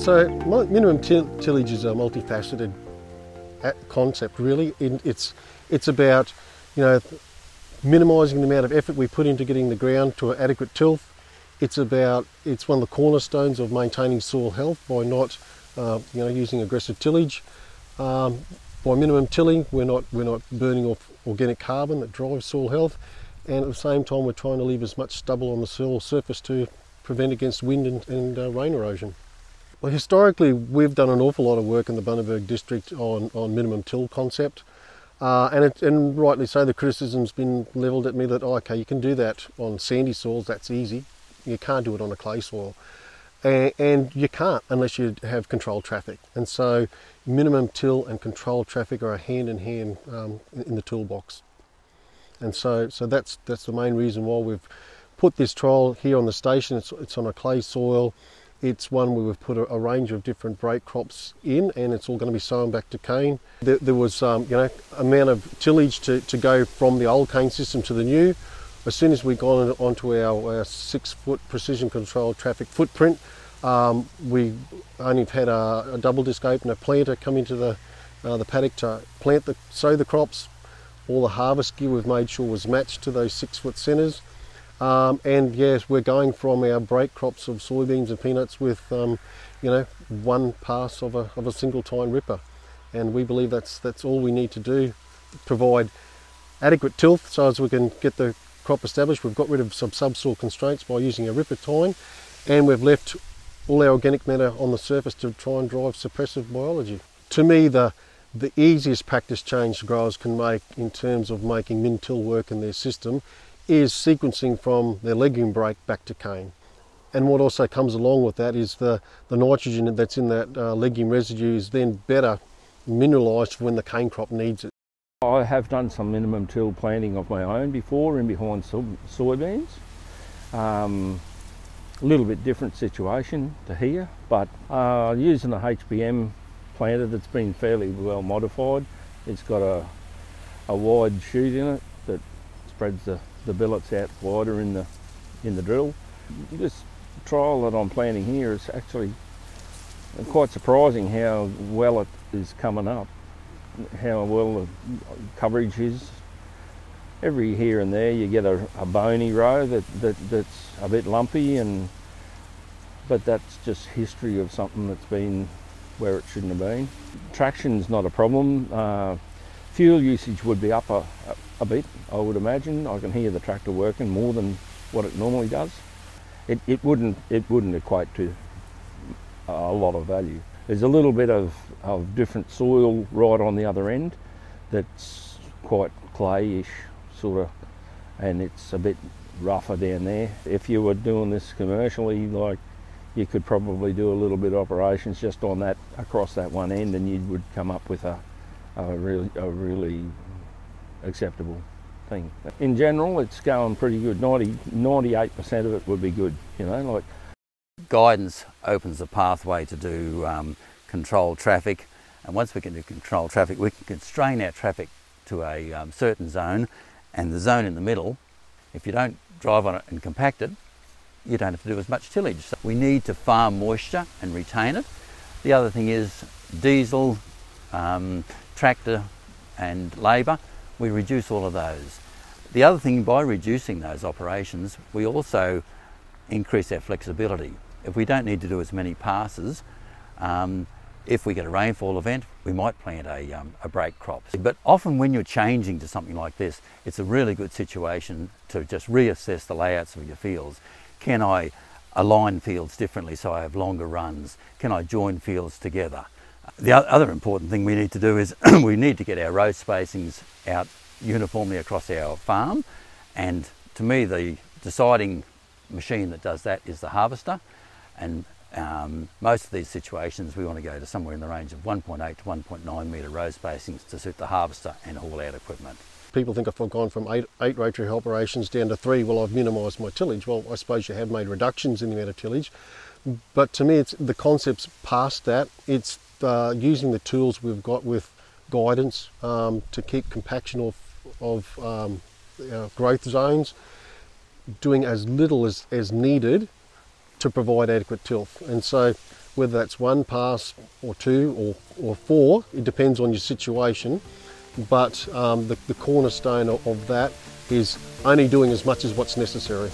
So minimum tillage is a multifaceted uh, concept really. It's, it's about you know, minimising the amount of effort we put into getting the ground to an adequate tilth. It's about, it's one of the cornerstones of maintaining soil health by not uh, you know, using aggressive tillage. Um, by minimum tilling, we're not, we're not burning off organic carbon that drives soil health. And at the same time, we're trying to leave as much stubble on the soil surface to prevent against wind and, and uh, rain erosion. Well, historically, we've done an awful lot of work in the Bundaberg district on, on minimum till concept. Uh, and, it, and rightly so, the criticism's been levelled at me that, oh, okay, you can do that on sandy soils, that's easy. You can't do it on a clay soil. And, and you can't unless you have controlled traffic. And so minimum till and controlled traffic are a hand in hand um, in the toolbox. And so, so that's, that's the main reason why we've put this trial here on the station. It's, it's on a clay soil. It's one where we've put a, a, range of different break crops in and it's all going to be sown back to cane. There, there was um, you know, amount of tillage to, to go from the old cane system to the new. As soon as we got onto our, our six foot precision controlled traffic footprint, um, we only had a, a, double disc opener planter come into the, uh, the paddock to plant the, sow the crops. All the harvest gear we've made sure was matched to those six foot centres. Um, and yes, we're going from our break crops of soybeans and peanuts with, um, you know, one pass of a, of a single tine ripper. And we believe that's, that's all we need to do, provide adequate tilth so as we can get the crop established. We've got rid of some subsoil constraints by using a ripper tine and we've left all our organic matter on the surface to try and drive suppressive biology. To me, the, the easiest practice change growers can make in terms of making min-till work in their system is sequencing from their legume break back to cane. And what also comes along with that is the, the nitrogen that's in that uh, legume residue is then better mineralised when the cane crop needs it. I have done some minimum till planting of my own before in behind soybeans. Um, a little bit different situation to here, but uh, using a HPM planter that's been fairly well modified. It's got a, a wide chute in it that spreads the the billets out wider in the in the drill. This trial that I'm planting here is actually quite surprising how well it is coming up, how well the coverage is. Every here and there you get a, a bony row that, that, that's a bit lumpy and but that's just history of something that's been where it shouldn't have been. Traction's not a problem. Uh, fuel usage would be up a, a bit, I would imagine. I can hear the tractor working more than what it normally does. It, it, wouldn't, it wouldn't equate to a lot of value. There's a little bit of, of different soil right on the other end that's quite clayish sort of and it's a bit rougher down there. If you were doing this commercially like you could probably do a little bit of operations just on that across that one end and you would come up with a, a really really acceptable thing. In general, it's going pretty good. 90, 98% of it would be good, you know, like. Guidance opens a pathway to do um, controlled traffic, and once we can do controlled traffic, we can constrain our traffic to a um, certain zone, and the zone in the middle, if you don't drive on it and compact it, you don't have to do as much tillage. So we need to farm moisture and retain it. The other thing is diesel, um, tractor and labour we reduce all of those. The other thing, by reducing those operations, we also increase our flexibility. If we don't need to do as many passes, um, if we get a rainfall event, we might plant a, um, a break crop. But often when you're changing to something like this, it's a really good situation to just reassess the layouts of your fields. Can I align fields differently so I have longer runs? Can I join fields together? The other important thing we need to do is we need to get our row spacings out uniformly across our farm and to me the deciding machine that does that is the harvester and um, most of these situations we want to go to somewhere in the range of 1.8 to 1.9 metre row spacings to suit the harvester and haul out equipment. People think if I've gone from eight, eight rotary operations down to three, well I've minimised my tillage. Well I suppose you have made reductions in the amount of tillage but to me it's the concept's past that. It's uh, using the tools we've got with guidance um, to keep compaction of, of um, uh, growth zones, doing as little as, as needed to provide adequate tilth. And so whether that's one pass or two or, or four, it depends on your situation. But um, the, the cornerstone of, of that is only doing as much as what's necessary.